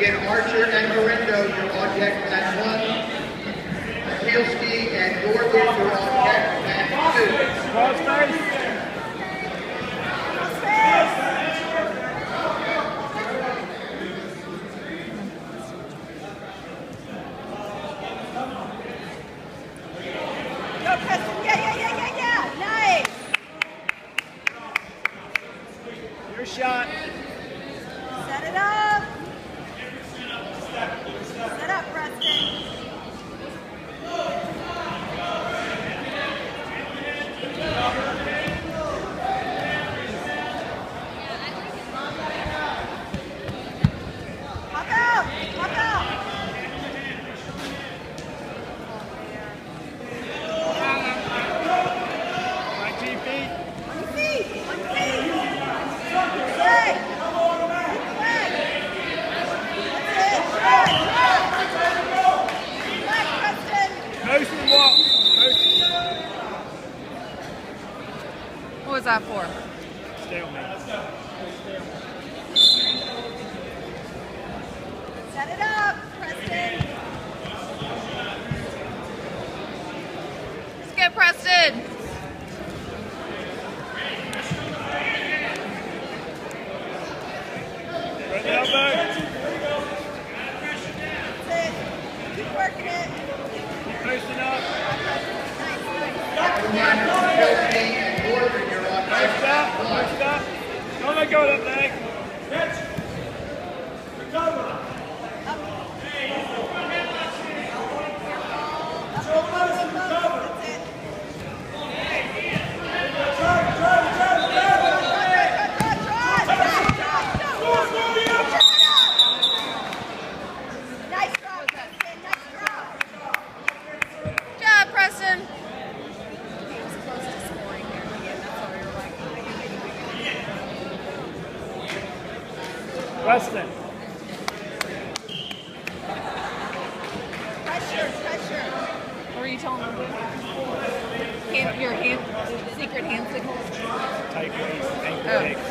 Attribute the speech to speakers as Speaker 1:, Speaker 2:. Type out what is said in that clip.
Speaker 1: Again, Archer and Morindo, you're on deck at one. Kielski and Northern, you're on deck at two.
Speaker 2: Cross face.
Speaker 3: Go, Preston. Yeah, yeah, yeah, yeah, yeah. Nice.
Speaker 2: Your shot.
Speaker 3: Set it up.
Speaker 4: Was that for?
Speaker 2: Stalemate.
Speaker 3: Set it up, Preston.
Speaker 4: Let's get Preston.
Speaker 2: Right elbow.
Speaker 3: That's it. Keep working it.
Speaker 2: Posting up.
Speaker 3: Nice, nice.
Speaker 1: Dr. Minor, Kielski and Northern, you're on deck
Speaker 2: Post up.
Speaker 1: at one.
Speaker 2: Post up. Don't let go of that leg.
Speaker 3: Up, up, up, up, up. That's it. Nice job, Preston. Nice job.
Speaker 4: Good job, Preston.
Speaker 2: Weston.
Speaker 3: Pressure, pressure.
Speaker 4: What are you telling them? Hand, your hand, secret hand signals.
Speaker 2: Tight waist. Ankle
Speaker 4: Oh.